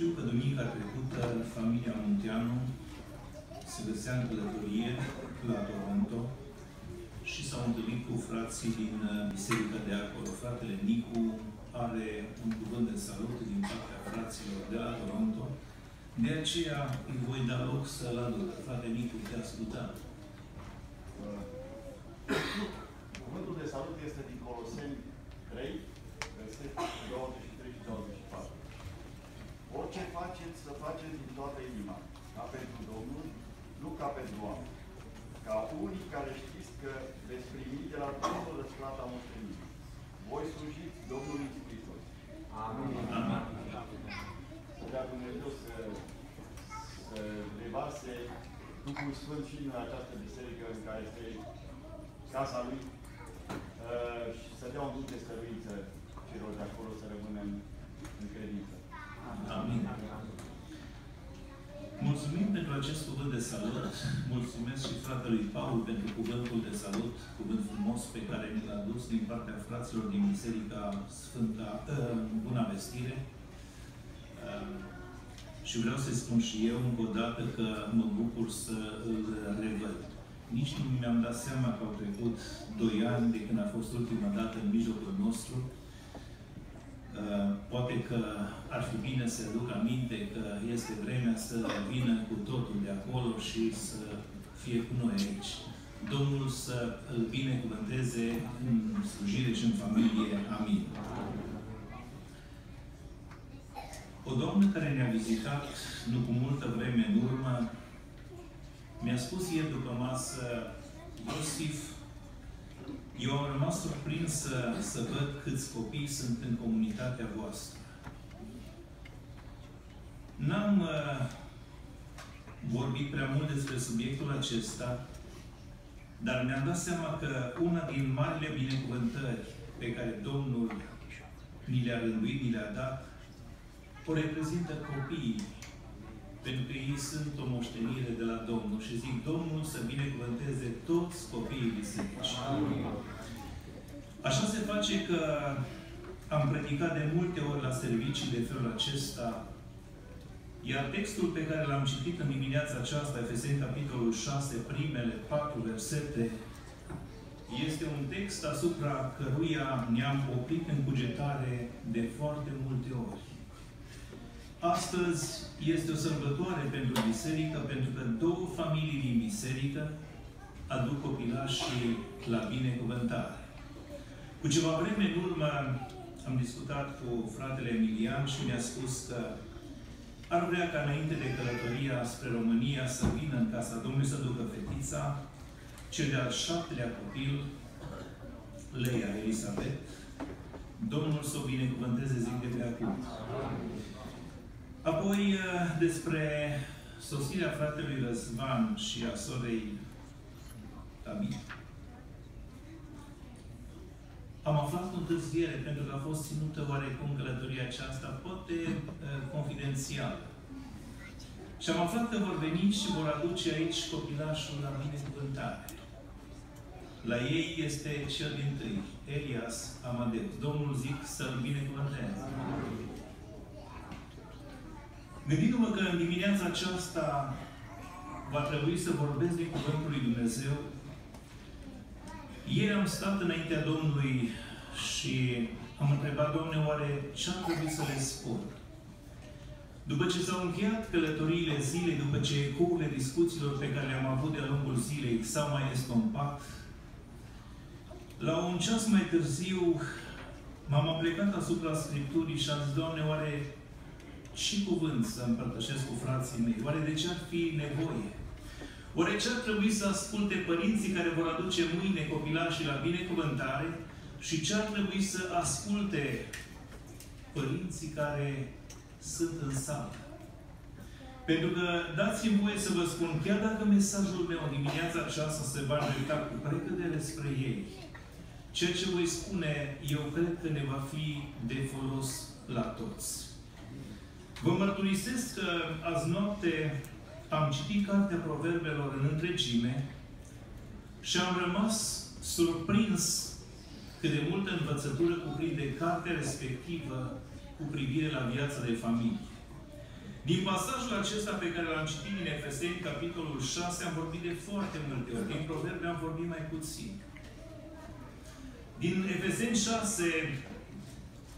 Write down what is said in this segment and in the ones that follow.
Știu că duminica trecută familia Munteanu se găsea în călătorie la Toronto și s-au întâlnit cu frații din uh, biserica de acolo. Fratele Nicu are un cuvânt de salut din partea fraților de la Toronto. De aceea îi voi da loc să-l aduc. Frate Nicu, te ascultăm. Cuvântul de salut este din Coloseni 3, versetul 23 și 24. Orice faceți, să faceți din toată inima, ca pentru Domnul, nu ca pentru oameni. Ca unii care știți că veți primi de la Domnul răsplata moștenirii. Voi slujiți Domnului Hristos. Amin. Amin. Să dea Dumnezeu să, să revarse Duhul Sfânt și în această biserică în care este casa Lui uh, și să dea un duc de stăruință celor de acolo să rămânem în credință. Amin. Mulțumim pentru acest cuvânt de salut. Mulțumesc și fratelui Paul pentru cuvântul de salut, cuvânt frumos pe care mi l-a dus din partea fraților din Biserica Sfânta uh, Buna Vestire. Uh, și vreau să spun și eu încă o dată că mă bucur să îl revăd. Nici nu mi-am dat seama că au trecut doi ani de când a fost ultima dată în mijlocul nostru. Uh, poate că ar fi bine să duc aminte că este vremea să vină cu totul de acolo și să fie cu noi aici. Domnul să îl binecuvânteze în slujire și în familie. Amin. O doamnă care ne-a vizitat nu cu multă vreme în urmă mi-a spus ieri după masă, Iosif, eu am rămas surprins să, să văd câți copii sunt în comunitatea voastră. N-am uh, vorbit prea mult despre subiectul acesta, dar mi-am dat seama că una din marile binecuvântări pe care Domnul ni le-a rânduit, ni le-a dat, o reprezintă copiii. Pentru că ei sunt o moștenire de la Domnul. Și zic, Domnul să binecuvânteze toți copiii bisericii. Așa se face că am predicat de multe ori la servicii de felul acesta, iar textul pe care l-am citit în dimineața aceasta, Efeseni capitolul 6, primele patru versete, este un text asupra căruia ne-am oprit în cugetare de foarte multe ori. Astăzi este o sărbătoare pentru biserică, pentru că două familii din biserică aduc copilașii la binecuvântare. Cu ceva vreme în urmă am discutat cu fratele Emilian și mi-a spus că ar vrea ca înainte de călătoria spre România să vină în casa Domnului să ducă fetița, cel de-al șaptelea copil, Leia Elisabet, Domnul să o binecuvânteze zi de pe acum. Apoi, uh, despre sosirea fratelui Răzvan și a sorei Tabit. Am aflat cu întârziere, pentru că a fost ținută oarecum călătoria aceasta, poate uh, confidențial. Și am aflat că vor veni și vor aduce aici copilașul la binecuvântare. La ei este cel din tâi, Elias Amadeus. Domnul zic să-l binecuvânteze. Gândindu-mă că în dimineața aceasta va trebui să vorbesc din Cuvântul lui Dumnezeu, ieri am stat înaintea Domnului și am întrebat, Domnule, oare ce am trebuit să le spun? După ce s-au încheiat călătoriile zilei, după ce ecourile discuțiilor pe care le-am avut de-a lungul zilei s-au mai estompat, la un ceas mai târziu m-am aplicat asupra Scripturii și am zis, Doamne, oare și cuvânt să împărtășesc cu frații mei? Oare de ce ar fi nevoie? Oare ce ar trebui să asculte părinții care vor aduce mâine copilașii la binecuvântare și ce ar trebui să asculte părinții care sunt în sală? Pentru că dați-mi voie să vă spun, chiar dacă mesajul meu dimineața aceasta se va îndrepta cu precădere spre ei, ceea ce voi spune, eu cred că ne va fi de folos la toți. Vă mărturisesc că azi noapte am citit Cartea Proverbelor în întregime și am rămas surprins cât de multă învățătură cuprinde cartea respectivă cu privire la viața de familie. Din pasajul acesta pe care l-am citit din Efeseni, capitolul 6, am vorbit de foarte multe ori. Din Proverbe am vorbit mai puțin. Din Efeseni 6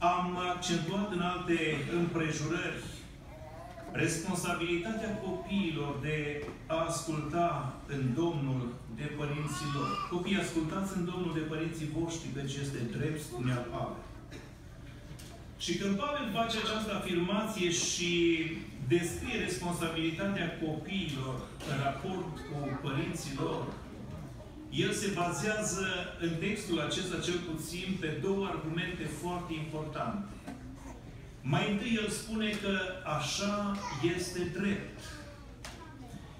am accentuat în alte împrejurări responsabilitatea copiilor de a asculta în Domnul de părinții lor. Copiii, ascultați în Domnul de părinții voștri, căci este drept, spunea Pavel. Și când Pavel face această afirmație și descrie responsabilitatea copiilor în raport cu părinții lor, el se bazează în textul acesta cel puțin pe două argumente foarte importante. Mai întâi el spune că așa este drept.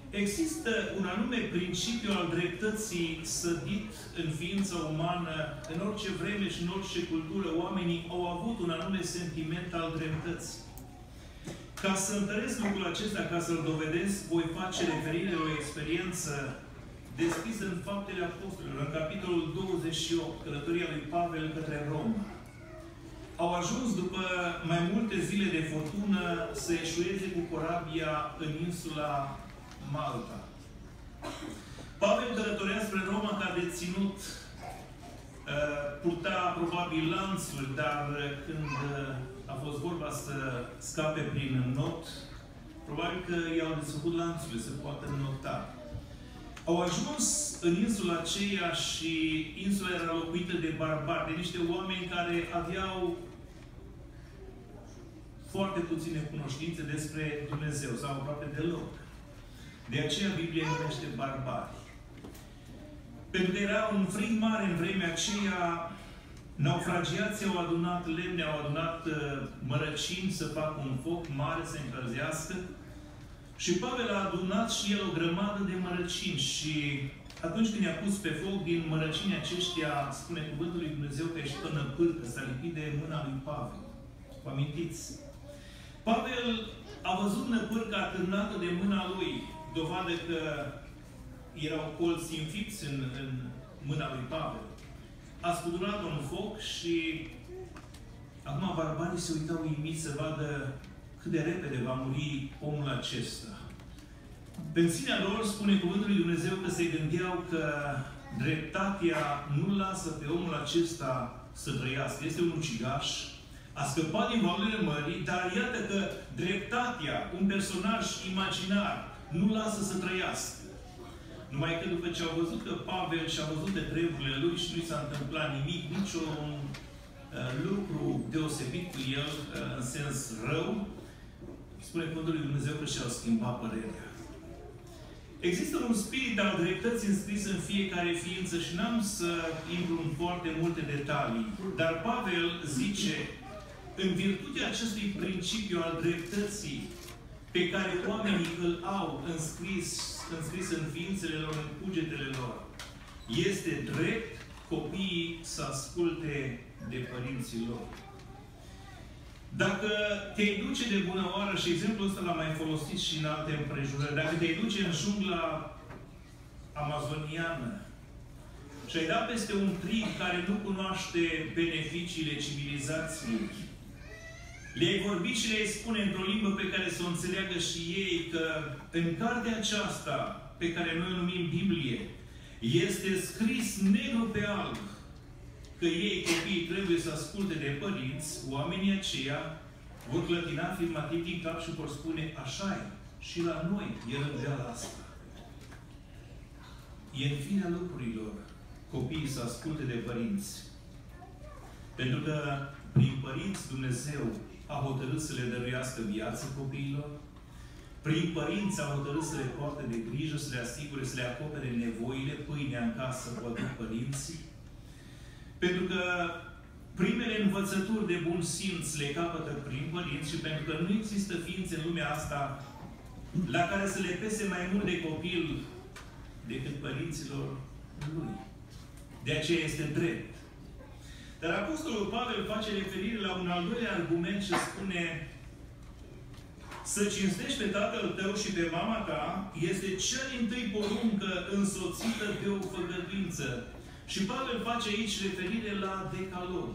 Există un anume principiu al dreptății sădit în ființa umană, în orice vreme și în orice cultură, oamenii au avut un anume sentiment al dreptății. Ca să întăresc lucrul acesta, ca să-l dovedesc, voi face referire la o experiență deschisă în Faptele Apostolilor, în capitolul 28, călătoria lui Pavel către Roma. Au ajuns după mai multe zile de fortună să eșueze cu corabia în insula Malta. Pavel călătorea spre Roma ca deținut. Uh, purta probabil lanțuri, dar când a fost vorba să scape prin not, probabil că i-au desfăcut lanțurile, să poată nota. Au ajuns în insula aceea și insula era locuită de barbari, de niște oameni care aveau foarte puține cunoștințe despre Dumnezeu, sau aproape deloc. De aceea Biblia numește barbari. Pentru că era un frig mare în vremea aceea, naufragiații au adunat lemne, au adunat uh, mărăcini să facă un foc mare, să încălzească. Și Pavel a adunat și el o grămadă de mărăcini și atunci când i-a pus pe foc din mărăcini aceștia, spune cuvântul lui Dumnezeu că ești până pârcă, s-a lipit de mâna lui Pavel. Vă amintiți? Pavel a văzut năpârca atârnată de mâna lui, dovadă că erau colți înfipți în, în mâna lui Pavel. A scuturat un foc și acum barbarii se uitau uimiți să vadă cât de repede va muri omul acesta. În sinea lor spune Cuvântul lui Dumnezeu că se gândeau că dreptatea nu lasă pe omul acesta să trăiască. Este un ucigaș, a scăpat din valurile mării, dar iată că dreptatea, un personaj imaginar, nu lasă să trăiască. Numai că după ce au văzut că Pavel și-a văzut de treburile lui și nu i s-a întâmplat nimic, niciun uh, lucru deosebit cu el, uh, în sens rău, spune Cuvântul lui Dumnezeu că și-au schimbat părerea. Există un spirit al dreptății înscris în fiecare ființă și n-am să intru în foarte multe detalii, dar Pavel zice, în virtutea acestui principiu al dreptății, pe care oamenii îl au înscris, înscris în ființele lor, în cugetele lor, este drept copiii să asculte de părinții lor. Dacă te duce de bună oară, și exemplul ăsta l-am mai folosit și în alte împrejurări, dacă te duce în jungla amazoniană și ai dat peste un trig care nu cunoaște beneficiile civilizației, le-ai vorbit și le-ai spune într-o limbă pe care să o înțeleagă și ei că în cartea aceasta, pe care noi o numim Biblie, este scris negru pe alb că ei, copiii, trebuie să asculte de părinți, oamenii aceia vor clătina afirmativ din cap și vor spune, așa e, și la noi e rândeala asta. E în finea lucrurilor copiii să asculte de părinți. Pentru că prin părinți Dumnezeu a hotărât să le dăruiască viață copiilor, prin părinți a hotărât să le poarte de grijă, să le asigure, să le acopere nevoile, pâinea în casă o aduc părinții, pentru că primele învățături de bun simț le capătă prin părinți și pentru că nu există ființe în lumea asta la care să le pese mai mult de copil decât părinților lui. De aceea este drept. Dar Apostolul Pavel face referire la un al doilea argument și spune să cinstești pe tatăl tău și pe mama ta este cea din tâi poruncă însoțită de o făgăduință. Și Pavel face aici referire la decalog.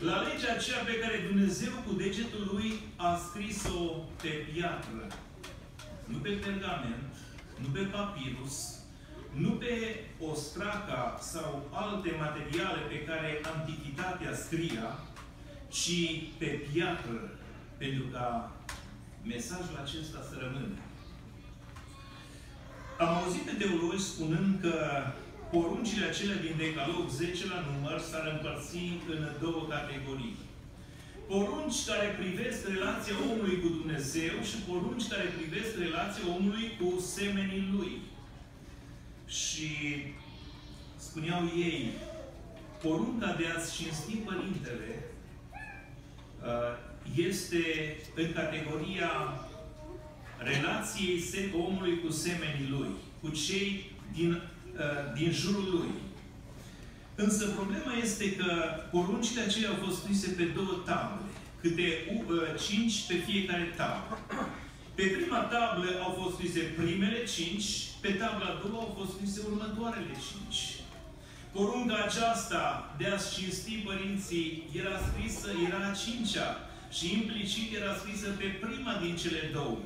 La legea aceea pe care Dumnezeu cu degetul lui a scris-o pe piatră, nu pe pergament, nu pe papirus, nu pe ostraca sau alte materiale pe care antichitatea scria, ci pe piatră, pentru ca mesajul acesta să rămână. Am auzit pe teologi spunând că poruncile acelea din Decalog 10 la număr s-ar împărți în două categorii. Porunci care privesc relația omului cu Dumnezeu și porunci care privesc relația omului cu semenii lui. Și spuneau ei, porunca de a-ți cinsti părintele uh, este în categoria relației omului cu semenii lui, cu cei din, uh, din jurul lui. Însă problema este că poruncile acelea au fost scrise pe două table, câte uh, cinci pe fiecare tablă. Pe prima tablă au fost scrise primele cinci, pe tabla a doua au fost scrise următoarele cinci. Porunca aceasta de a-ți cinsti părinții era scrisă, era a cincea și implicit era scrisă pe prima din cele două.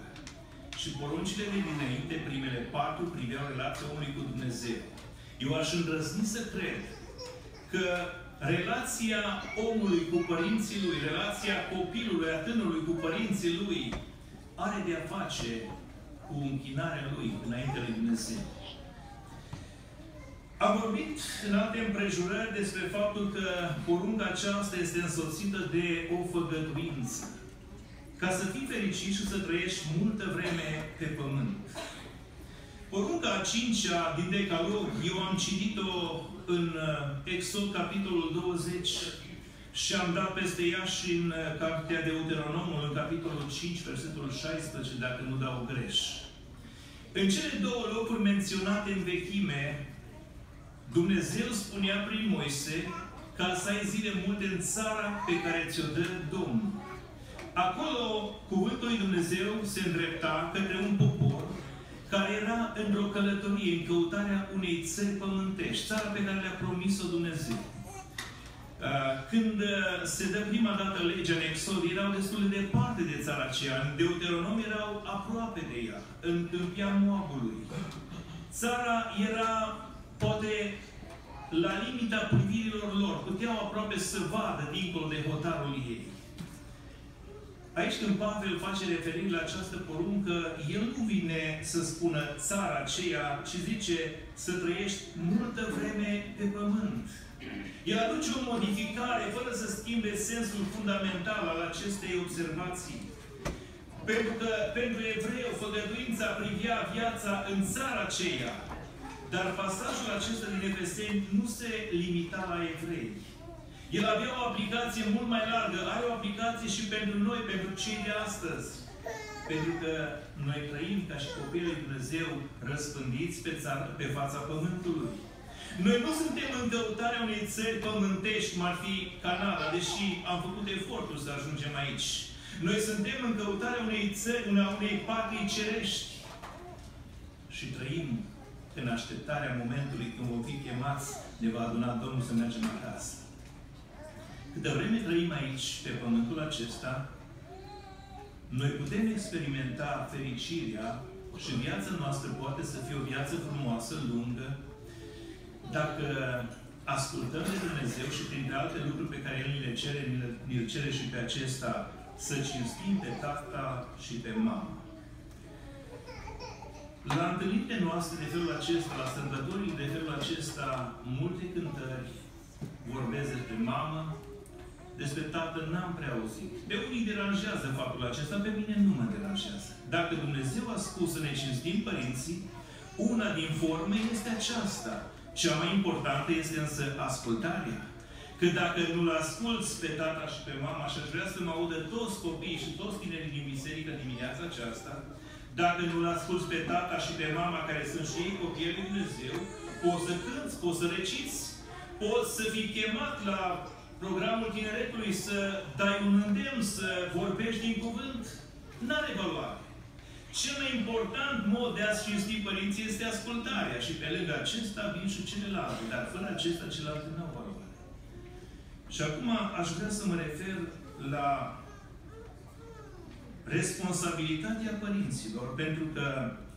Și poruncile de dinainte, primele patru, priveau relația omului cu Dumnezeu. Eu aș îndrăzni să cred că relația omului cu părinții lui, relația copilului, a tânărului cu părinții lui, are de a face cu închinarea lui înainte lui Dumnezeu. Am vorbit în alte împrejurări despre faptul că porunca aceasta este însoțită de o făgăduință ca să fii fericit și să trăiești multă vreme pe pământ. Porunca a cincea din Decalog, eu am citit-o în uh, Exod, capitolul 20, și am dat peste ea și în uh, Cartea Deuteronomul, în capitolul 5, versetul 16, dacă nu dau greș. În cele două locuri menționate în vechime, Dumnezeu spunea prin Moise ca să ai zile multe în țara pe care ți-o dă Domnul. Acolo, cuvântul lui Dumnezeu se îndrepta către un popor care era într-o călătorie, în căutarea unei țări pământești, țara pe care le-a promis-o Dumnezeu. Uh, când uh, se dă prima dată legea în Exod, erau destul de departe de țara aceea. În Deuteronom erau aproape de ea, în câmpia Moabului. Țara era, poate, la limita privirilor lor. Puteau aproape să vadă dincolo de hotarul ei. Aici când Pavel face referire la această poruncă, el nu vine să spună țara aceea, ci zice să trăiești multă vreme pe pământ. El aduce o modificare fără să schimbe sensul fundamental al acestei observații. Pentru că pentru evreu făgăduința privia viața în țara aceea. Dar pasajul acesta din Efeseni nu se limita la evrei. El avea o aplicație mult mai largă, are o aplicație și pentru noi, pentru cei de astăzi. Pentru că noi trăim ca și copiii lui Dumnezeu răspândiți pe, țară, pe fața Pământului. Noi nu suntem în căutarea unei țări pământești, cum ar fi Canada, deși am făcut efortul să ajungem aici. Noi suntem în căutarea unei țări, una unei patrii cerești. Și trăim în așteptarea momentului când vom fi chemați, ne va aduna Domnul să mergem acasă. Câte vreme trăim aici, pe pământul acesta, noi putem experimenta fericirea și viața noastră poate să fie o viață frumoasă, lungă, dacă ascultăm de Dumnezeu și printre alte lucruri pe care El ni le cere, ni le, ni le cere și pe acesta, să cinstim pe tata și pe mama. La întâlnirile noastre de felul acesta, la sărbătorii de felul acesta, multe cântări vorbesc despre mamă, despre tată n-am prea auzit. Pe unii deranjează faptul acesta, pe mine nu mă deranjează. Dacă Dumnezeu a spus să ne cinstim părinții, una din forme este aceasta. Cea mai importantă este însă ascultarea. Că dacă nu-L asculți pe tata și pe mama și aș vrea să mă audă toți copiii și toți tinerii din biserică dimineața aceasta, dacă nu-L asculți pe tata și pe mama care sunt și ei copiii lui Dumnezeu, poți să cânți, poți să reciți, poți să fii chemat la programul tineretului să dai un îndemn, să vorbești din cuvânt, n-are valoare. Cel mai important mod de a-ți cinsti părinții este ascultarea și pe lângă acesta vin și celelalte, dar fără acesta celelalte nu au valoare. Și acum aș vrea să mă refer la responsabilitatea părinților, pentru că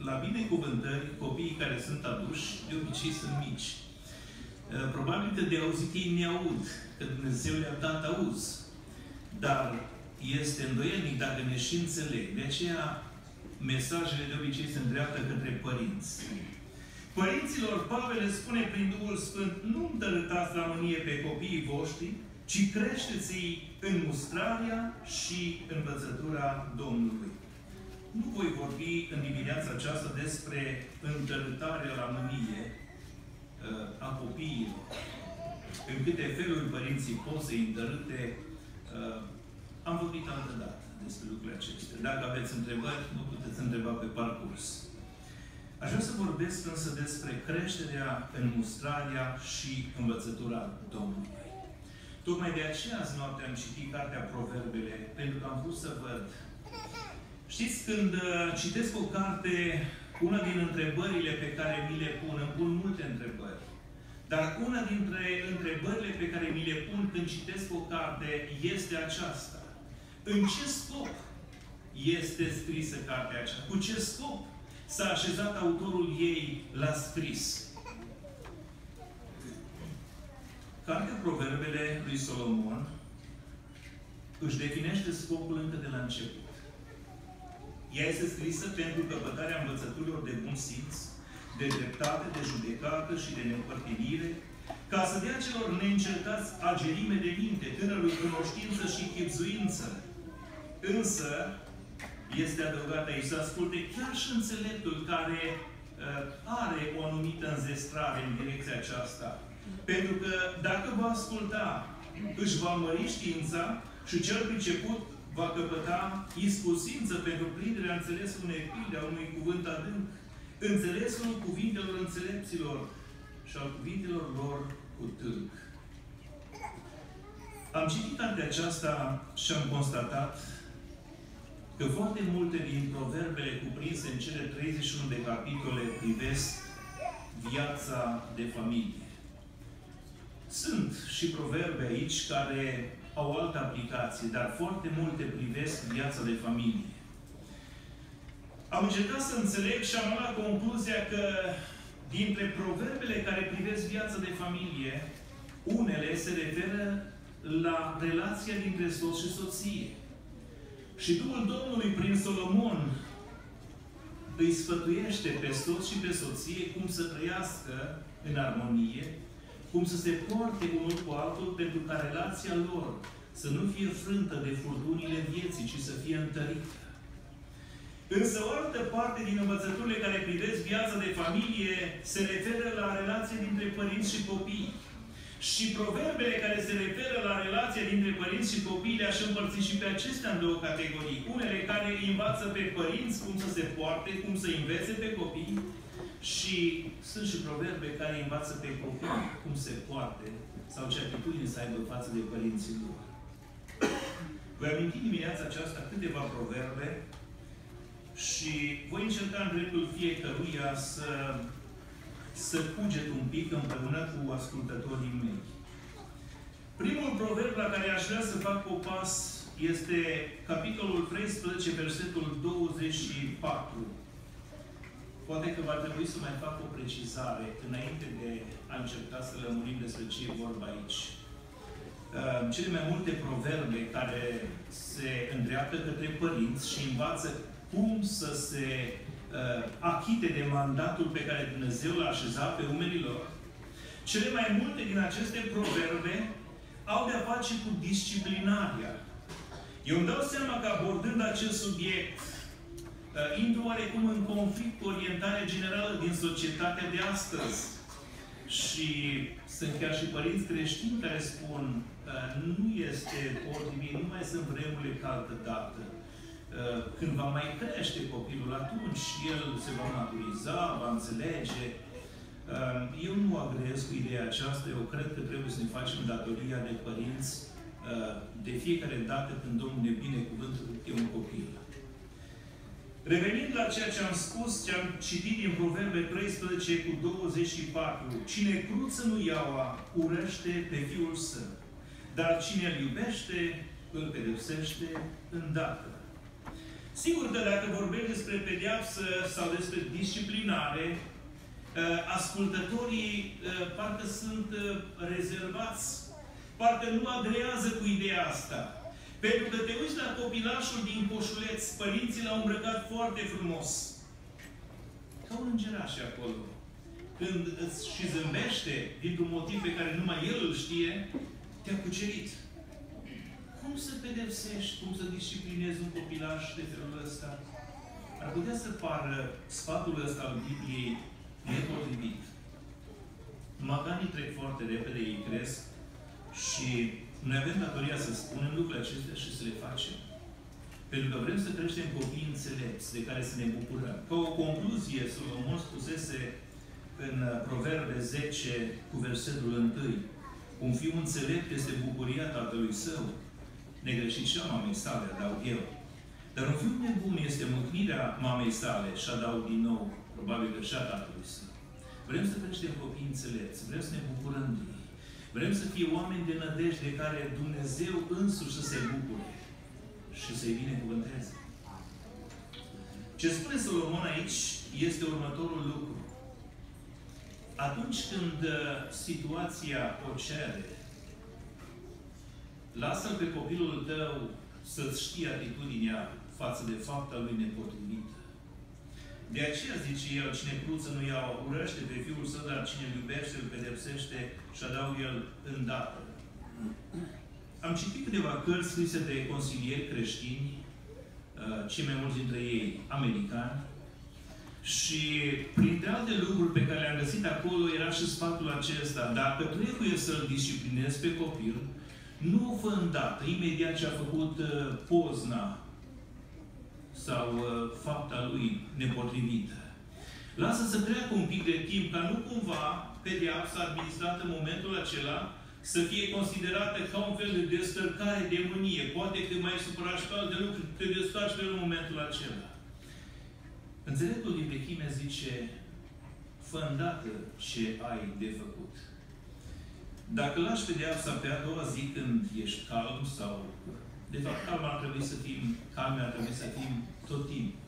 la binecuvântări, copiii care sunt aduși, de obicei sunt mici. Probabil că de auzit ei ne aud, că Dumnezeu le-a dat auz. Dar este îndoielnic dacă ne și înțeleg. De aceea, mesajele de obicei se îndreaptă către părinți. Părinților, Pavel le spune prin Duhul Sfânt, nu întărâtați la mânie pe copiii voștri, ci creșteți-i în mustrarea și învățătura Domnului. Nu voi vorbi în dimineața aceasta despre întărâtarea la mânie uh, a copiilor. În câte feluri părinții pot să întărâte, uh, am vorbit altă dată despre lucrurile acestea. Dacă aveți întrebări, nu puteți întreba pe parcurs. Aș vrea să vorbesc însă despre creșterea în mustrarea și învățătura Domnului. Tocmai de aceea azi noapte am citit Cartea Proverbele, pentru că am vrut să văd. Știți, când uh, citesc o carte, una din întrebările pe care mi le pun, îmi pun multe întrebări. Dar una dintre întrebările pe care mi le pun când citesc o carte este aceasta. În ce scop este scrisă cartea aceasta? Cu ce scop s-a așezat autorul ei la scris? Cartea Proverbele lui Solomon își definește scopul încă de la început. Ea este scrisă pentru căpătarea învățăturilor de bun simț, de dreptate, de judecată și de neîmpărtinire, ca să dea celor neîncercați agerime de minte, tânărului cunoștință și chipzuință. Însă, este adăugat aici să asculte chiar și înțeleptul care uh, are o anumită înzestrare în direcția aceasta. Pentru că dacă va asculta, își va mări știința și cel priceput va căpăta iscusință pentru prinderea înțelesului unei pilde, a unui cuvânt adânc, înțelesul cuvintelor înțelepților și al cuvintelor lor cu tâlc. Am citit cartea aceasta și am constatat că foarte multe din proverbele cuprinse în cele 31 de capitole privesc viața de familie. Sunt și proverbe aici care au altă aplicație, dar foarte multe privesc viața de familie. Am încercat să înțeleg și am luat concluzia că dintre proverbele care privesc viața de familie, unele se referă la relația dintre soț și soție. Și Duhul Domnului prin Solomon îi sfătuiește pe soț și pe soție cum să trăiască în armonie, cum să se poarte unul cu altul pentru ca relația lor să nu fie frântă de furtunile vieții, ci să fie întărită. Însă o altă parte din învățăturile care privesc viața de familie se referă la relația dintre părinți și copii. Și proverbele care se referă la relația dintre părinți și copii le-aș împărți și pe acestea în două categorii. Unele care învață pe părinți cum să se poarte, cum să învețe pe copii și sunt și proverbe care învață pe copii cum se poate sau ce atitudini să aibă față de părinții lor. Voi aminti dimineața aceasta câteva proverbe și voi încerca în dreptul fiecăruia să, să cuget un pic împreună cu ascultătorii mei. Primul proverb la care aș vrea să fac o pas este capitolul 13, versetul 24. Poate că va trebui să mai fac o precizare înainte de a încerca să lămurim despre ce e vorba aici. Ehm, cele mai multe proverbe care se îndreaptă către părinți și învață cum să se uh, achite de mandatul pe care Dumnezeu l-a așezat pe umerii lor. Cele mai multe din aceste proverbe au de-a face cu disciplinarea. Eu îmi dau seama că abordând acest subiect, uh, intru oarecum în conflict cu orientarea generală din societatea de astăzi. Și sunt chiar și părinți creștini care spun uh, nu este potrivit, nu mai sunt vremurile ca altă dată. Uh, când va mai crește copilul, atunci el se va maturiza, va înțelege. Uh, eu nu agrez cu ideea aceasta, eu cred că trebuie să ne facem datoria de părinți uh, de fiecare dată când Domnul ne binecuvântă cu un copil. Revenind la ceea ce am spus, ce am citit din Proverbe 13 cu 24, cine cruță nu iaua, urăște pe fiul său, Dar cine îl iubește, îl pedepsește îndată. Sigur că dacă vorbim despre pedeapsă sau despre disciplinare, uh, ascultătorii uh, parcă sunt uh, rezervați, parcă nu agrează cu ideea asta. Pentru că te uiți la copilașul din coșuleț, părinții l-au îmbrăcat foarte frumos. Ca un îngeraș acolo. Când îți și zâmbește, dintr-un motiv pe care numai el îl știe, te-a cucerit. Cum să pedepsești, cum să disciplinezi un copilaș de felul ăsta? Ar putea să pară sfatul ăsta al Bibliei nepotrivit. Maganii trec foarte repede, ei cresc și noi avem datoria să spunem lucrurile acestea și să le facem. Pentru că vrem să creștem copii înțelepți, de care să ne bucurăm. Ca o concluzie, Solomon spusese în Proverbe 10, cu versetul 1, un fiu înțelept este bucuria tatălui său, negreșit și a mamei sale, adaug eu. Dar un fiu nebun este mâhnirea mamei sale și adaug din nou, probabil că și a tatălui său. Vrem să creștem copii înțelepți, vrem să ne bucurăm de ei. Vrem să fie oameni de nădejde de care Dumnezeu însuși să se bucure și să-i binecuvânteze. Ce spune Solomon aici este următorul lucru. Atunci când uh, situația o cere, lasă-l pe copilul tău să-ți știe atitudinea față de fapta lui nepotrivită. De aceea zice el, cine cruță nu ia urăște pe fiul său, dar cine îl iubește, îl pedepsește și adaugă el îndată. Am citit câteva cărți scrise de consilieri creștini, uh, cei mai mulți dintre ei americani, și printre alte lucruri pe care le-am găsit acolo era și sfatul acesta. Dacă trebuie să-l disciplinezi pe copil, nu o fă îndată, imediat ce a făcut uh, pozna sau uh, fapta lui nepotrivită. Lasă să treacă un pic de timp, ca nu cumva pedeapsa administrată în momentul acela să fie considerată ca un fel de descărcare de mânie. Poate că mai supărat și pe alte lucruri, te desfaci pe momentul acela. Înțeleptul din vechime zice, fă îndată ce ai de făcut. Dacă lași pedeapsa pe a doua zi când ești calm sau... De fapt, calm ar trebui să fim, calm ar trebui să fim tot timpul.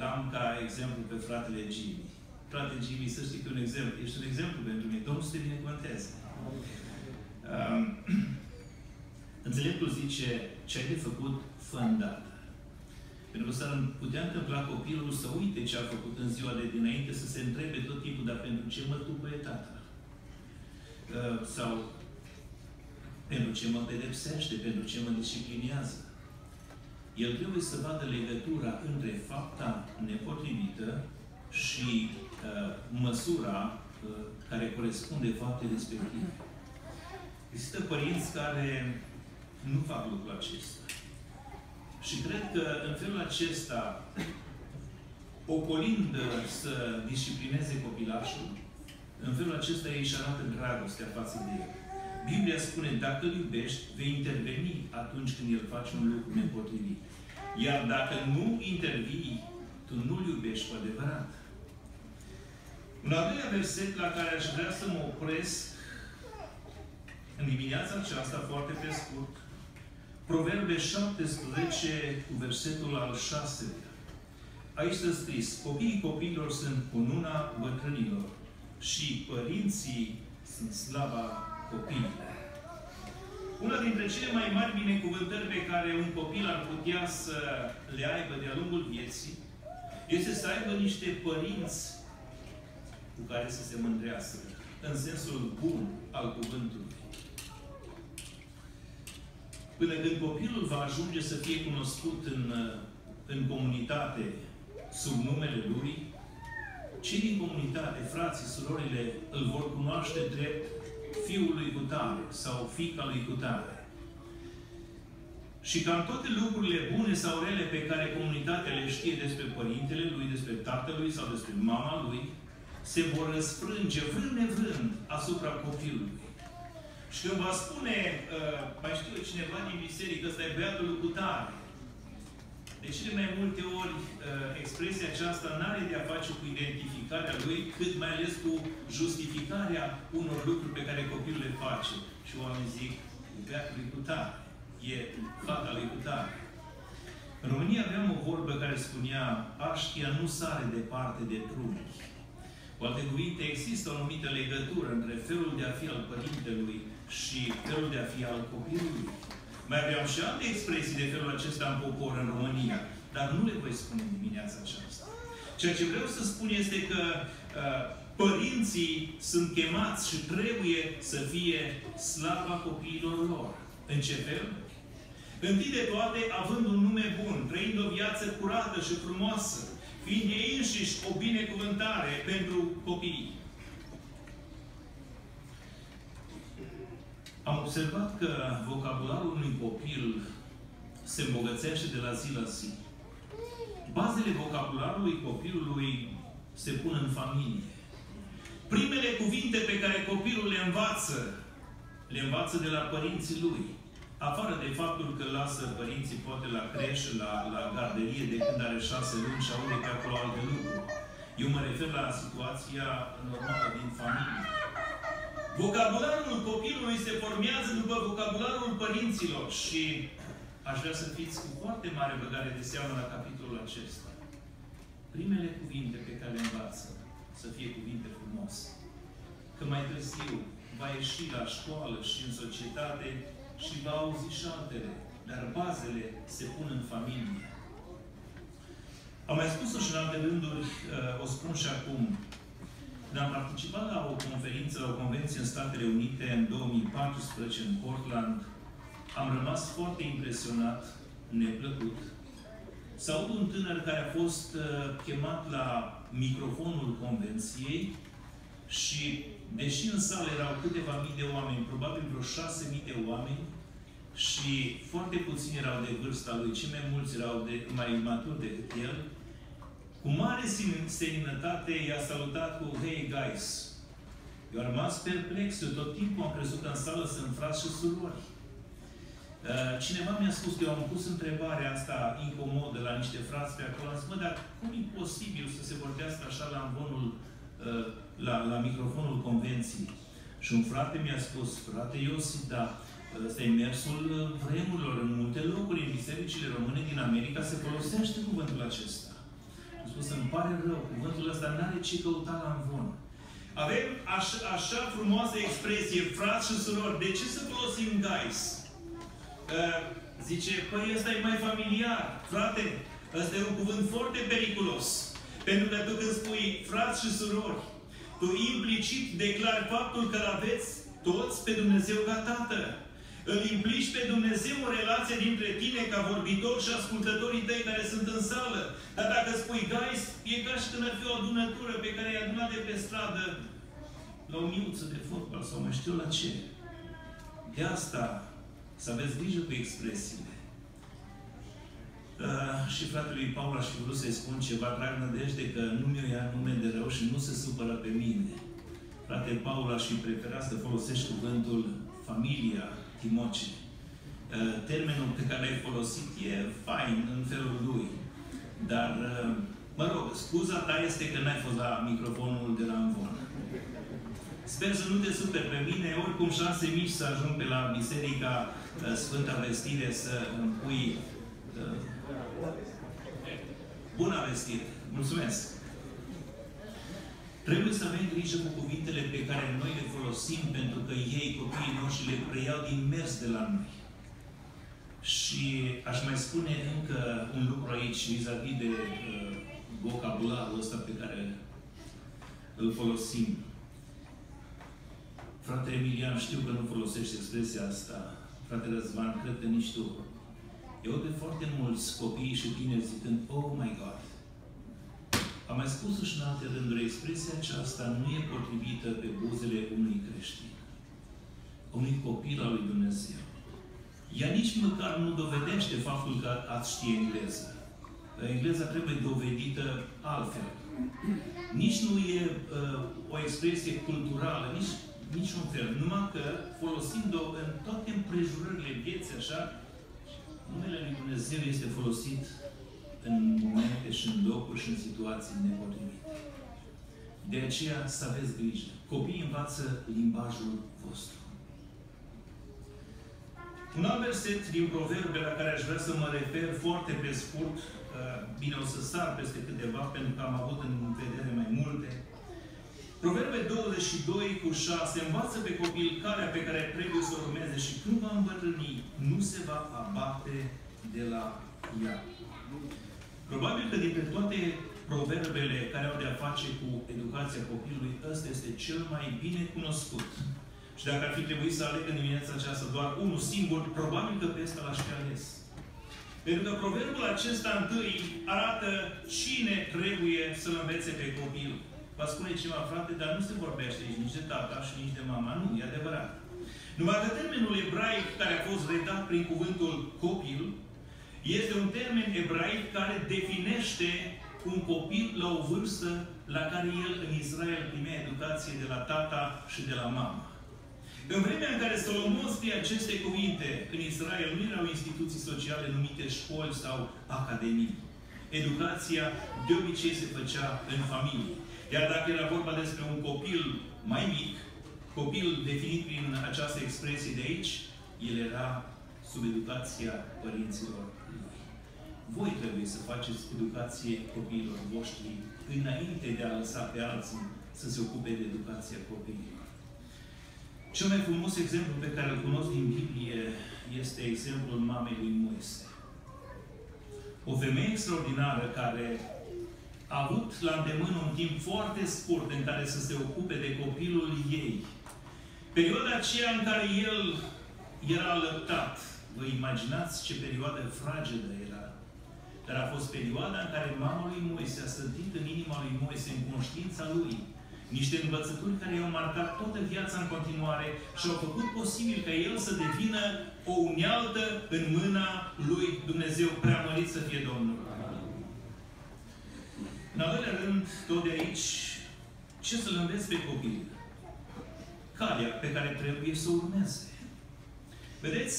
L-am ca exemplu pe fratele Jimmy. Frate Jimmy, să știi că un exemplu, ești un exemplu pentru mine. Domnul să te binecuvânteze. Um, înțeleptul zice, ce ai de făcut, fă îndată. Pentru că s-ar putea întâmpla copilul să uite ce a făcut în ziua de dinainte, să se întrebe tot timpul, dar pentru ce mă tupăie tata? Uh, sau pentru ce mă pedepsește, pentru ce mă disciplinează. El trebuie să vadă legătura între fapta nepotrivită și uh, măsura uh, care corespunde faptei respective. Există părinți care nu fac lucrul acesta. Și cred că în felul acesta, ocolind să disciplineze copilașul, în felul acesta ei își arată dragostea față de el. Biblia spune, dacă îl iubești, vei interveni atunci când el face un lucru nepotrivit. Iar dacă nu intervii, tu nu-l iubești cu adevărat. Un al doilea verset la care aș vrea să mă opresc în dimineața aceasta, foarte pe scurt, Proverbe 17 cu versetul al 6 Aici stă scris, copiii copiilor sunt cununa bătrânilor și părinții sunt slava copiilor. Una dintre cele mai mari binecuvântări pe care un copil ar putea să le aibă de-a lungul vieții este să aibă niște părinți cu care să se mândrească, în sensul bun al cuvântului. Până când copilul va ajunge să fie cunoscut în, în comunitate sub numele lui, cei din comunitate, frații, surorile, îl vor cunoaște drept fiul lui Cutare sau fica lui Cutare. Și cam toate lucrurile bune sau rele pe care comunitatea le știe despre părintele lui, despre tatălui sau despre mama lui, se vor răsfrânge vrând nevrând asupra copilului. Și când va spune, uh, mai știu cineva din biserică, ăsta e băiatul lui Cutare, De cele mai multe ori, uh, expresia aceasta nu are de a face cu identificarea lui, cât mai ales cu justificarea unor lucruri pe care copilul le face. Și oamenii zic, e lui cu tare, e fata lui cu tare. În România aveam o vorbă care spunea, aștia nu sare departe de trunchi. Cu alte cuvinte, există o anumită legătură între felul de a fi al părintelui și felul de a fi al copilului. Mai aveam și alte expresii de felul acesta în popor în România, dar nu le voi spune în dimineața aceasta. Ceea ce vreau să spun este că uh, părinții sunt chemați și trebuie să fie slava copiilor lor. În ce fel? Întâi de toate, având un nume bun, trăind o viață curată și frumoasă, fiind ei înșiși o binecuvântare pentru copii. Am observat că vocabularul unui copil se îmbogățește de la zi la zi. Bazele vocabularului copilului se pun în familie. Primele cuvinte pe care copilul le învață, le învață de la părinții lui. Afară de faptul că lasă părinții poate la creșă, la, la garderie de când are șase luni și aude pe acolo alte lucruri. Eu mă refer la situația normală din familie. Vocabularul copilului se formează după vocabularul părinților și aș vrea să fiți cu foarte mare băgare de seamă la capitolul acesta. Primele cuvinte pe care le învață să fie cuvinte frumoase. Că mai târziu va ieși la școală și în societate și va auzi și altele, dar bazele se pun în familie. Am mai spus-o și în alte rânduri, uh, o spun și acum. Când am participat la o conferință, la o convenție în Statele Unite în 2014 în Portland, am rămas foarte impresionat, neplăcut, să aud un tânăr care a fost uh, chemat la microfonul convenției și, deși în sală erau câteva mii de oameni, probabil vreo șase mii de oameni, și foarte puțini erau de vârsta lui, cei mai mulți erau de, mai maturi decât el, cu mare seninătate i-a salutat cu Hey guys! Eu am rămas perplex. Eu tot timpul am crezut că în sală sunt frați și surori. Uh, cineva mi-a spus că eu am pus întrebarea asta incomodă la niște frați pe acolo. Am zis, mă, dar cum e posibil să se vorbească așa la învonul, uh, la, la microfonul convenției? Și un frate mi-a spus, frate Iosif, da, ăsta e mersul vremurilor. În multe locuri, în bisericile române din America, se folosește cuvântul acesta. Am spus, îmi pare rău, cuvântul ăsta nu are ce căuta la învon. Avem așa, așa frumoasă expresie, frați și surori. De ce să folosim guys? Uh, zice, păi ăsta e mai familiar. Frate, ăsta e un cuvânt foarte periculos. Pentru că tu când spui frați și surori, tu implicit declari faptul că aveți toți pe Dumnezeu ca Tată. Îl implici pe Dumnezeu o relație dintre tine ca vorbitor și ascultătorii tăi care sunt în sală. Dar dacă spui guys, e ca și când ar fi o adunătură pe care i-a adunat de pe stradă la o miuță de fotbal sau mai știu la ce. De asta să aveți grijă cu expresiile. Uh, și fratelui Paul aș fi vrut să-i spun ceva, drag nădejde, că nu mi-o ia nume de rău și nu se supără pe mine. Frate Paul aș fi preferat să folosești cuvântul familia, Timoce. Uh, termenul pe care l-ai folosit e fain în felul lui. Dar, uh, mă rog, scuza ta este că n-ai fost la microfonul de la Învon. Sper să nu te super pe mine, oricum șanse mici să ajung pe la Biserica uh, Sfânta Vestire să îmi pui Bună vestire! Mulțumesc! Trebuie să avem grijă cu cuvintele pe care noi le folosim pentru că ei, copiii noștri, le preiau din mers de la noi. Și aș mai spune încă un lucru aici vis-a-vis de uh, vocabularul ăsta pe care îl folosim. Frate Emilian, știu că nu folosești expresia asta. Frate Răzvan, cred că nici tu. Eu de foarte mulți copii și tineri zicând, oh my God, am mai spus și în alte rânduri, expresia aceasta nu e potrivită pe buzele unui creștin, unui copil al lui Dumnezeu. Ea nici măcar nu dovedește faptul că ați știe engleză. Engleza trebuie dovedită altfel. Nici nu e uh, o expresie culturală, nici niciun fel. Numai că folosind-o în toate împrejurările vieții, așa, numele Lui Dumnezeu este folosit și în locuri și în situații nepotrivite. De aceea să aveți grijă. Copiii învață limbajul vostru. Un alt verset din Proverbe la care aș vrea să mă refer foarte pe scurt, uh, bine o să sar peste câteva, pentru că am avut în vedere mai multe. Proverbe 22 cu 6 învață pe copil calea pe care trebuie să o urmeze și când va îmbătrâni, nu se va abate de la ea. Probabil că dintre toate proverbele care au de-a face cu educația copilului, ăsta este cel mai bine cunoscut. Și dacă ar fi trebuit să aleg în dimineața aceasta doar unul singur, probabil că pe ăsta l-aș fi ales. Pentru că proverbul acesta întâi arată cine trebuie să-l învețe pe copil. Va spune ceva, frate, dar nu se vorbește aici nici de tata și nici de mama. Nu, e adevărat. Numai că termenul ebraic care a fost redat prin cuvântul copil este un termen ebraic care definește un copil la o vârstă la care el în Israel primea educație de la tata și de la mama. În vremea în care Solomon scrie aceste cuvinte, în Israel nu erau instituții sociale numite școli sau academii. Educația de obicei se făcea în familie. Iar dacă era vorba despre un copil mai mic, copil definit prin această expresie de aici, el era sub educația părinților lui. Voi trebuie să faceți educație copiilor voștri înainte de a lăsa pe alții să se ocupe de educația copiilor. Cel mai frumos exemplu pe care îl cunosc din Biblie este exemplul mamei lui Moise. O femeie extraordinară care a avut la îndemână un timp foarte scurt în care să se ocupe de copilul ei. Perioada aceea în care el era alăptat. Vă imaginați ce perioadă fragedă era. Dar a fost perioada în care mama lui Moise a sădit în inima lui Moise, în conștiința lui, niște învățături care i-au marcat toată viața în continuare și au făcut posibil ca el să devină o unealtă în mâna lui Dumnezeu preamărit să fie Domnul. În al doilea rând, tot de aici, ce să-l înveți pe copil? Calea pe care trebuie să o urmeze. Vedeți,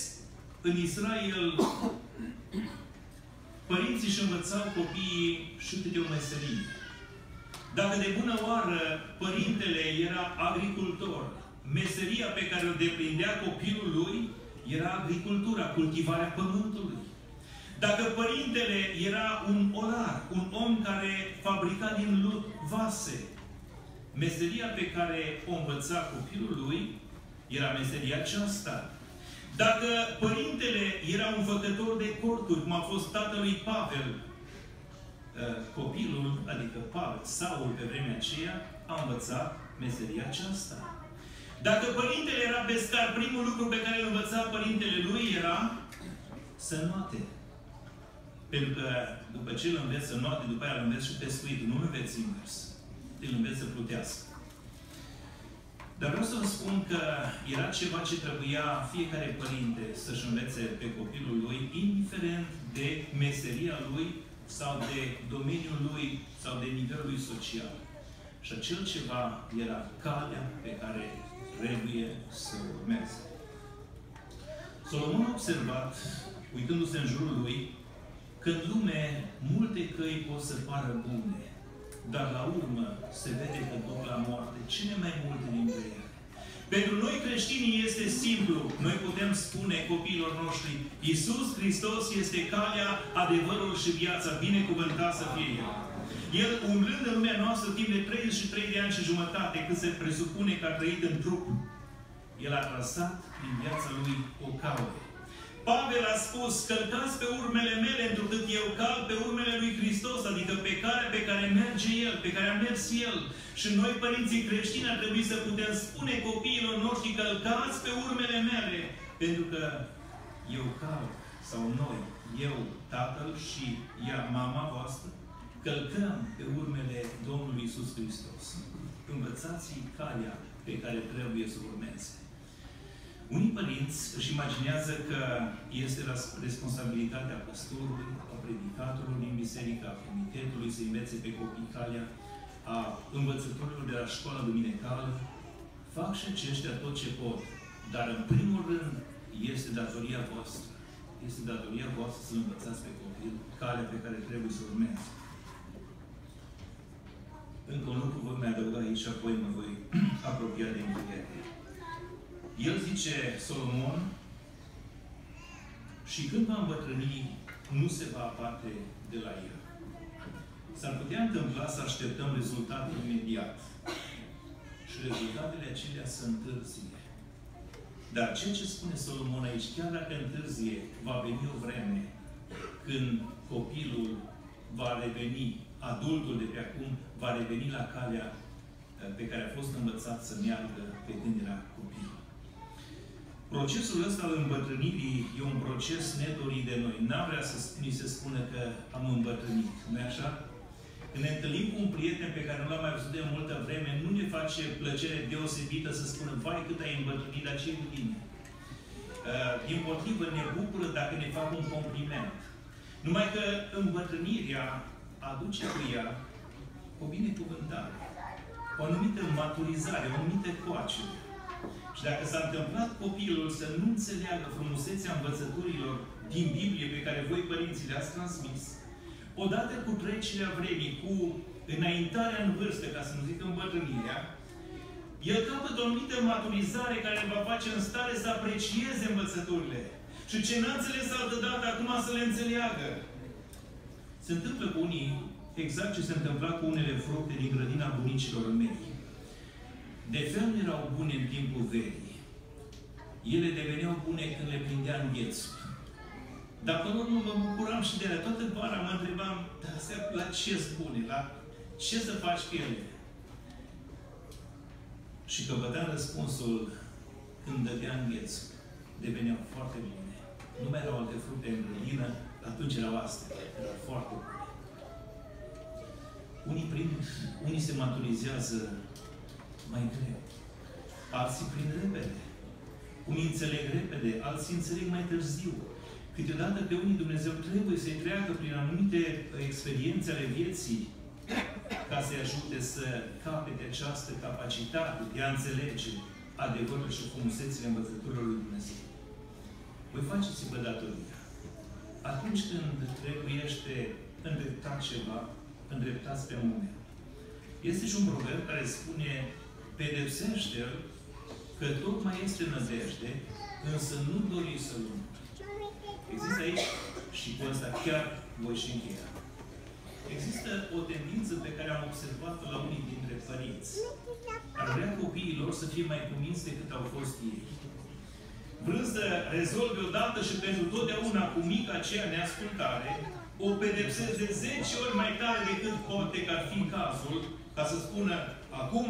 în Israel, părinții își învățau copiii și câte o meserie. Dacă de bună oară părintele era agricultor, meseria pe care o deprindea copilul lui era agricultura, cultivarea pământului. Dacă părintele era un olar, un om care fabrica din lut vase, meseria pe care o învăța copilul lui era meseria aceasta. Dacă părintele era un făcător de corturi, cum a fost tatălui Pavel, Uh, copilul, adică Pavel, Saul pe vremea aceea, a învățat meseria aceasta. Dacă părintele era pescar, primul lucru pe care îl învăța părintele lui era să noate. Pentru că după ce îl înveți să noate, după aia îl înveți și pescuitul. Nu îl înveți invers. Îl înveți să plutească. Dar vreau să vă spun că era ceva ce trebuia fiecare părinte să-și învețe pe copilul lui, indiferent de meseria lui sau de domeniul lui sau de nivelul lui social. Și acel ceva era calea pe care trebuie să urmeze. Solomon a observat, uitându-se în jurul lui, că în lume multe căi pot să pară bune, dar la urmă se vede că duc la moarte cele mai multe dintre ele. Pentru noi creștinii este simplu. Noi putem spune copiilor noștri, Iisus Hristos este calea, adevărul și viața. Binecuvântat să fie El. El, umblând în lumea noastră timp de 33 de ani și jumătate, cât se presupune că a trăit în trup, El a trasat din viața Lui o cale. Pavel a spus, călcați pe urmele mele, întrucât eu cal pe urmele lui Hristos, adică pe care pe care merge El, pe care a mers El. Și noi, părinții creștini, ar trebui să putem spune copiilor noștri, călcați pe urmele mele, pentru că eu cal, sau noi, eu, tatăl și ea, mama voastră, călcăm pe urmele Domnului Isus Hristos. Învățați-i calea pe care trebuie să urmeze. Unii părinți își imaginează că este responsabilitatea pastorului, a predicatorului din biserică, a comitetului să învețe pe copii calea, a învățătorilor de la școala duminicală. Fac și aceștia tot ce pot. Dar în primul rând este datoria voastră. Este datoria voastră să învățați pe copil calea pe care trebuie să urmeze. încă un lucru vă mai adăuga aici și apoi mă voi apropia de încheiere. El zice, Solomon, și când va îmbătrâni, nu se va abate de la el. S-ar putea întâmpla să așteptăm rezultate imediat. Și rezultatele acelea să întârzie. Dar ceea ce spune Solomon aici, chiar dacă întârzie, va veni o vreme când copilul va reveni, adultul de pe acum, va reveni la calea eh, pe care a fost învățat să meargă pe când era copil. Procesul ăsta al îmbătrânirii e un proces nedorit de noi. N-am vrea să ni se spună că am îmbătrânit. nu așa? Când ne întâlnim cu un prieten pe care nu l-am mai văzut de multă vreme, nu ne face plăcere deosebită să spună, vai cât ai îmbătrânit, dar ce cu tine? Uh, din potrivă, ne bucură dacă ne fac un compliment. Numai că îmbătrânirea aduce cu ea o binecuvântare, o anumită maturizare, o anumită coace. Și dacă s-a întâmplat copilul să nu înțeleagă frumusețea învățăturilor din Biblie pe care voi, părinții, le-ați transmis, odată cu trecerea vremii, cu înaintarea în vârstă, ca să nu zic îmbătrânirea, el capătă o anumită maturizare care îl va face în stare să aprecieze învățăturile. Și ce n-a înțeles altă dată, acum să le înțeleagă. Se întâmplă cu unii exact ce se întâmpla cu unele fructe din grădina bunicilor mei. De fel erau bune în timpul verii. Ele deveneau bune când le prindea în ghețul. Dar până urmă mă bucuram și de ele. Toată vara mă întrebam, dar astea la ce spune? La ce să faci cu ele? Și că vădeam răspunsul când dădea înghețul, deveneau foarte bune. Nu mai erau alte fructe în grădină, atunci erau astea. Erau foarte bune. Unii prind, unii se maturizează mai greu. Alții prind repede. Unii înțeleg repede, alții înțeleg mai târziu. Câteodată pe unii Dumnezeu trebuie să-i treacă prin anumite experiențe ale vieții ca să-i ajute să capete această capacitate de a înțelege adevărul și frumusețile învățăturilor lui Dumnezeu. Voi faceți-vă datoria. Atunci când trebuiește îndreptat ceva, îndreptați pe moment. Este și un proverb care spune pedepsește-l că tot mai este nădejde, însă nu dori să-l Există aici, și cu asta chiar voi și încheia, există o tendință pe care am observat-o la unii dintre părinți. Ar vrea copiii lor să fie mai convinți decât au fost ei. Vrând să rezolve odată și pentru totdeauna cu mica aceea neascultare, o pedepseze de 10 ori mai tare decât poate că ar fi cazul, ca să spună acum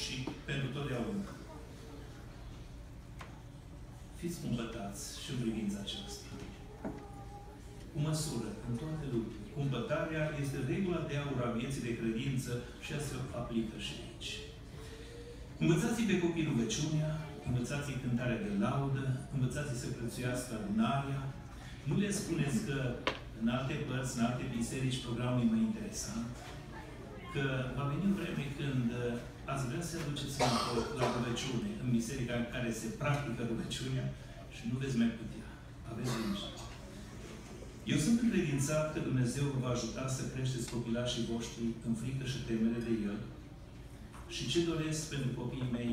și pentru totdeauna. Fiți cumpătați și în privința aceasta cu măsură, în toate lucrurile. Cumpătarea este regula de aur a vieții de credință și astfel aplică și aici. Învățați pe copii rugăciunea, învățați cântarea de laudă, învățați să prețuiască adunarea. Nu le spuneți că în alte părți, în alte biserici, programul e mai interesant. Că va veni o vreme când uh, ați vrea să aduceți la rugăciune, în biserica în care se practică rugăciunea și nu veți mai putea. Aveți liniște. Eu sunt încredințat că Dumnezeu vă va ajuta să creșteți copilașii voștri în frică și temere de El. Și ce doresc pentru copiii mei,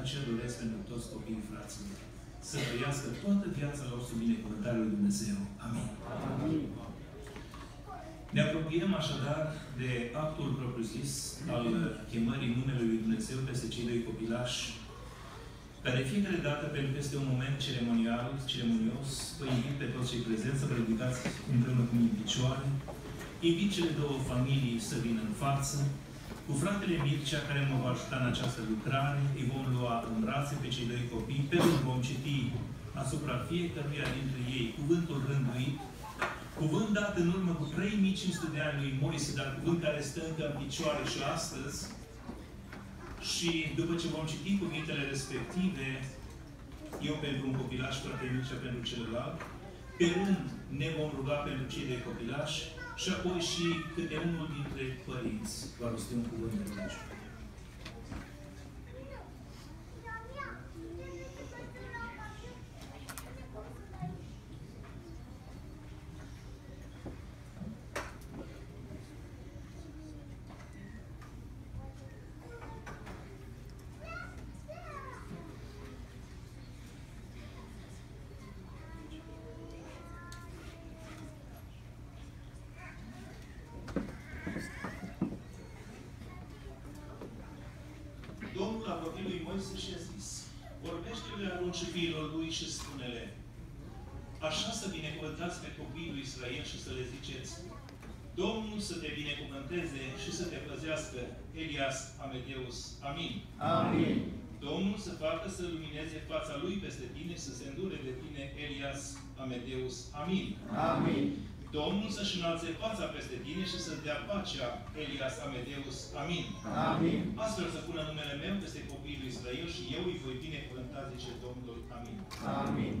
aceea doresc pentru toți copiii fraților. Să trăiască toată viața lor sub binecuvântarea lui Dumnezeu. Amin. Amin. Ne apropiem așadar de actul propriu-zis al chemării numelui lui Dumnezeu peste cei doi copilași dar de fiecare dată, pentru că este un moment ceremonial, ceremonios, vă invit pe toți cei prezenți să vă ridicați împreună cu mine în picioare. Invit cele două familii să vină în față. Cu fratele Mircea, care mă va ajuta în această lucrare, îi vom lua în brațe pe cei doi copii, pe rând vom citi asupra fiecăruia dintre ei cuvântul rânduit, cuvânt dat în urmă cu 3500 de ani lui Moise, dar cuvânt care stă încă în picioare și astăzi, și după ce vom citi cuvintele respective, eu pentru un copilaș, frate Mircea pentru celălalt, pe rând ne vom ruga pentru cei de copilași și apoi și câte unul dintre părinți va rosti un cuvânt de rugăciune. Moise și a zis, vorbește lui Aron și fiilor lui și spune-le, așa să binecuvântați pe copiii lui Israel și să le ziceți, Domnul să te binecuvânteze și să te păzească, Elias Amedeus. Amin. Amin. Domnul să facă să lumineze fața lui peste tine și să se îndure de tine, Elias Amedeus. Amin. Amin. Domnul să-și înalțe fața peste tine și să dea pacea, Elias Amedeus. Amin. Amin. Astfel să pună numele meu peste copiii lui Israel și eu îi voi binecuvânta, zice Domnul. Amin. Amin.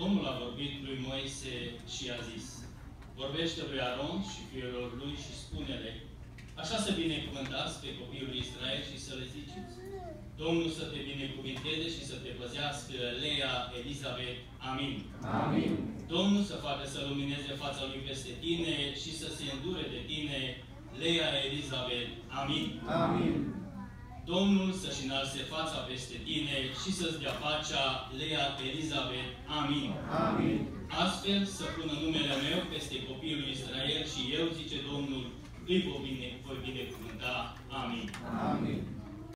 Domnul a vorbit lui Moise și a zis, Vorbește lui Aron și fiilor lui și spune-le, Așa să binecuvântați pe copiii lui Israel și să le ziceți, Domnul să te binecuvinteze și să te păzească Lea Elizabeth. Amin. Amin. Domnul să facă să lumineze fața lui peste tine și să se îndure de tine Lea Elizabeth. Amin. Amin. Domnul să-și înalțe fața peste tine și să-ți dea pacea, Lea Elizabeth. Amin. Amin. Astfel să pună numele meu peste copiii lui Israel și eu, zice Domnul, îi voi bine, voi binecuvânta. Amin. Amin.